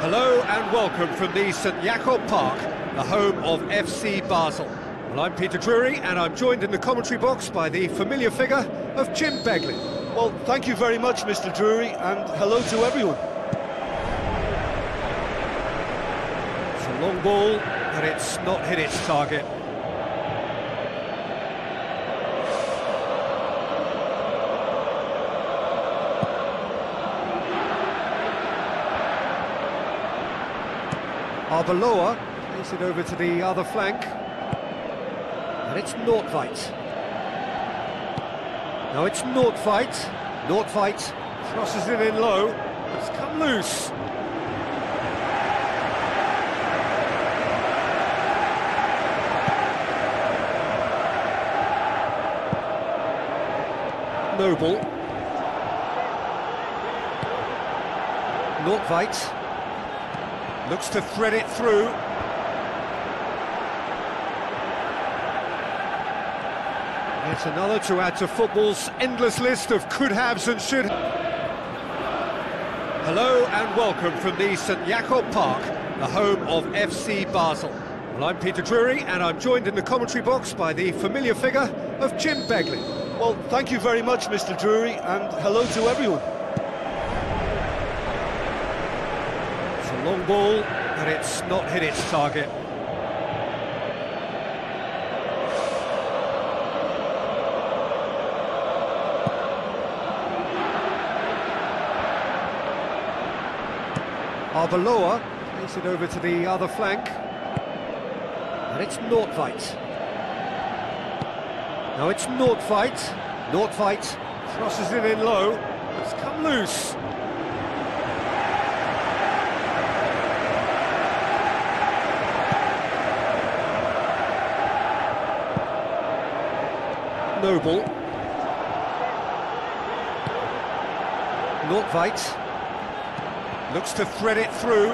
Hello and welcome from the St Jakob Park, the home of FC Basel. Well, I'm Peter Drury and I'm joined in the commentary box by the familiar figure of Jim Beglin. Well, thank you very much, Mr. Drury, and hello to everyone. It's a long ball, but it's not hit its target. Arbeloa plays it over to the other flank. And it's Nordtveit. Now it's Nordtveit. Nordtveit crosses it in low. It's come loose. Noble. Nordtveit looks to thread it through. It's another to add to football's endless list of could-haves and should. Hello and welcome from the St Jakob Park, the home of FC Basel. Well, I'm Peter Drury and I'm joined in the commentary box by the familiar figure of Jim Beglin. Well, thank you very much, Mr. Drury, and hello to everyone. It's a long ball, but it's not hit its target. Arbeloa plays it over to the other flank. And it's Nordtveit. Now it's Nordtveit. Nordtveit crosses it in low. It's come loose. Noble. Nordtveit looks to thread it through.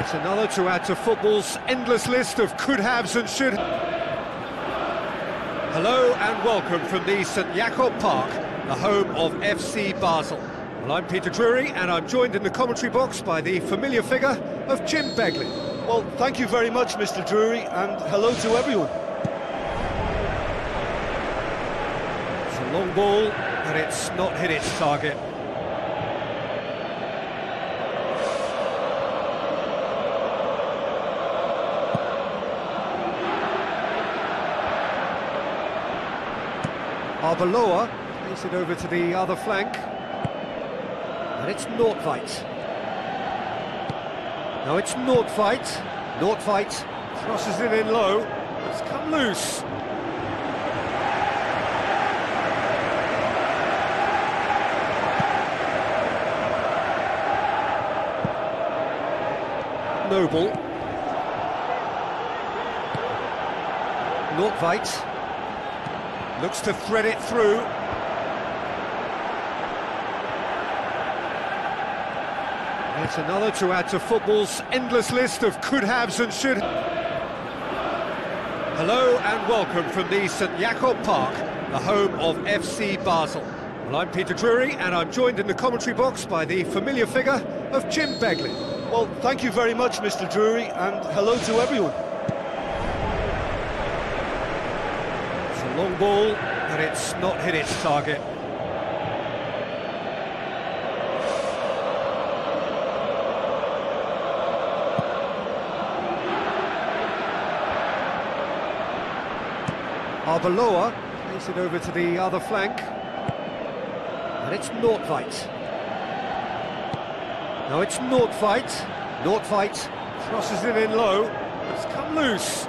It's another to add to football's endless list of could-haves and should. Hello and welcome from the St Jakob Park, the home of FC Basel. Well, I'm Peter Drury and I'm joined in the commentary box by the familiar figure of Jim Beglin. Well, thank you very much, Mr. Drury, and hello to everyone. It's a long ball, but it's not hit its target. Arbeloa plays it over to the other flank. And it's Nordtveit. Now it's Nordtveit. Nordtveit crosses it in low. It's come loose. Noble. Nordtveit looks to thread it through. It's another to add to football's endless list of could-haves and should. Hello and welcome from the St Jakob Park, the home of FC Basel. Well, I'm Peter Drury and I'm joined in the commentary box by the familiar figure of Jim Beglin. Well, thank you very much, Mr. Drury, and hello to everyone. It's a long ball, but it's not hit its target. Arbeloa plays it over to the other flank. And it's Nordtveit. Now it's Nordtveit. Nordtveit crosses it in low. It's come loose.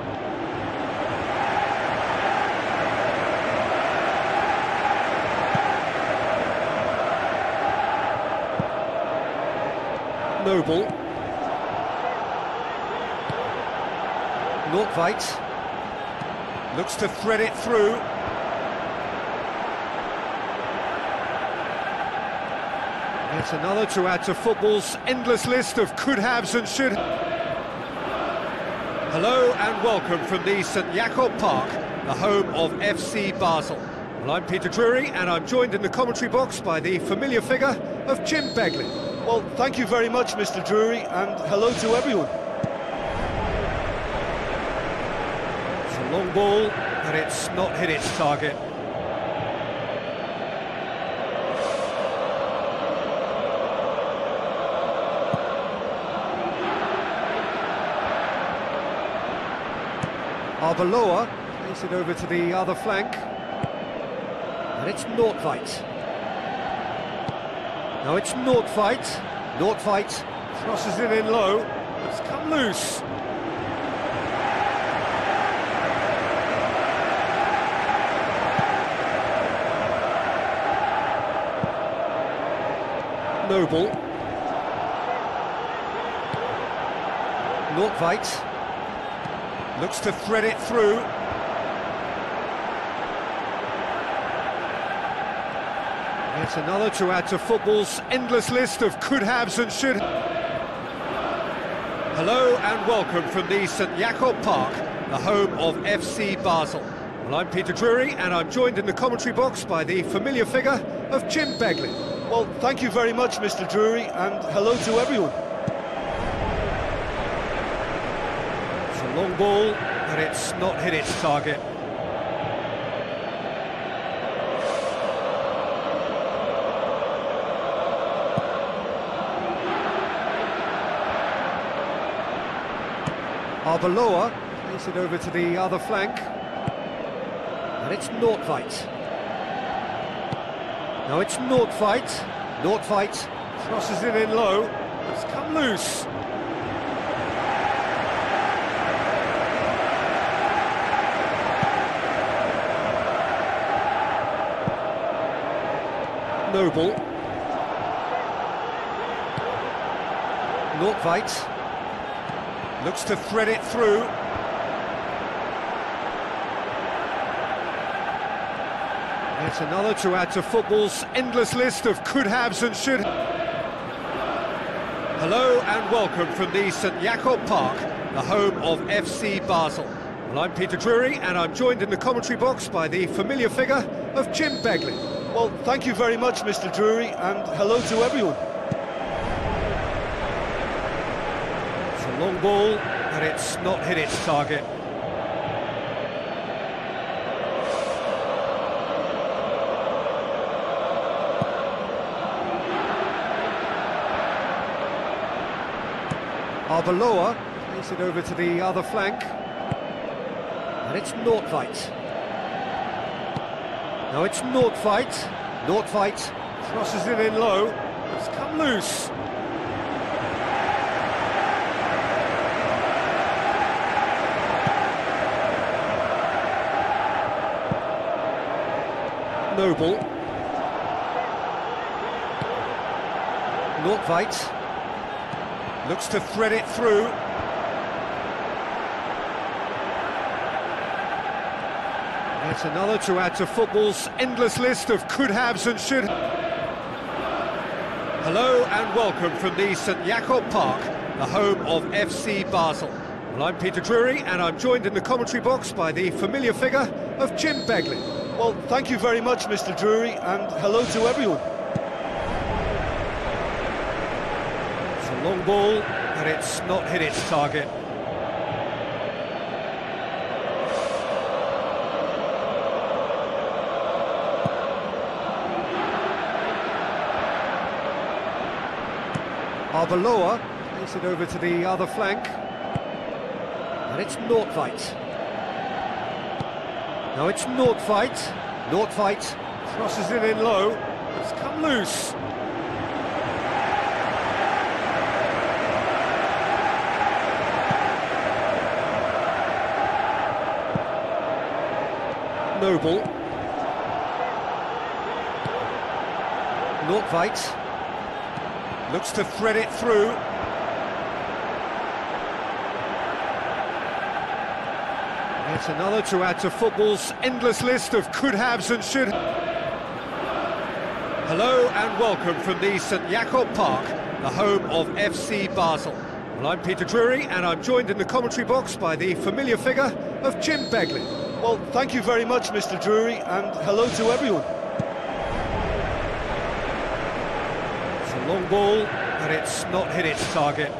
Noble. Nordtveit looks to thread it through. It's another to add to football's endless list of could-haves and should. Hello and welcome from the St Jakob Park, the home of FC Basel. Well, I'm Peter Drury, and I'm joined in the commentary box by the familiar figure of Jim Beglin. Well, thank you very much, Mr. Drury, and hello to everyone. It's a long ball, but it's not hit its target. Arbeloa plays it over to the other flank. And it's Nordtveit. Now it's Nordtveit. Nordtveit crosses it in low. It's come loose. Noble. Nordtveit looks to thread it through. Yet another to add to football's endless list of could-haves and should. Hello and welcome from the St Jakob Park, the home of FC Basel. Well, I'm Peter Drury, and I'm joined in the commentary box by the familiar figure of Jim Beglin. Well, thank you very much, Mr. Drury, and hello to everyone. It's a long ball, but it's not hit its target. Arbeloa plays it over to the other flank. And it's Nordtveit. Now it's Nordtveit. fight crosses it in low. It's come loose. Noble. Nordtveit looks to thread it through. Yet another to add to football's endless list of could-haves and should. Hello and welcome from the St Jakob Park, the home of FC Basel. Well, I'm Peter Drury, and I'm joined in the commentary box by the familiar figure of Jim Beglin. Well, thank you very much, Mr. Drury, and hello to everyone. It's a long ball, but it's not hit its target. Arbeloa plays it over to the other flank. And it's Nordtveit. Now it's Nordtveit. Nordtveit crosses it in low. It's come loose. Noble. Nordtveit looks to thread it through. Yet another to add to football's endless list of could-haves and should. Hello and welcome from the St Jakob Park, the home of FC Basel. Well, I'm Peter Drury, and I'm joined in the commentary box by the familiar figure of Jim Beglin. Well, thank you very much, Mr. Drury, and hello to everyone. It's a long ball, but it's not hit its target. Arbeloa plays it over to the other flank. And it's Nordtveit. Now it's Nordtveit. Nordtveit crosses it in low. It's come loose. Noble. Nordtveit looks to thread it through. Yet another to add to football's endless list of could-haves and should. Hello and welcome from the St Jakob Park, the home of FC Basel. Well, I'm Peter Drury, and I'm joined in the commentary box by the familiar figure of Jim Beglin. Well, thank you very much, Mr. Drury, and hello to everyone. It's a long ball, but it's not hit its target.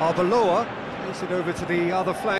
Arbeloa plays it over to the other flank.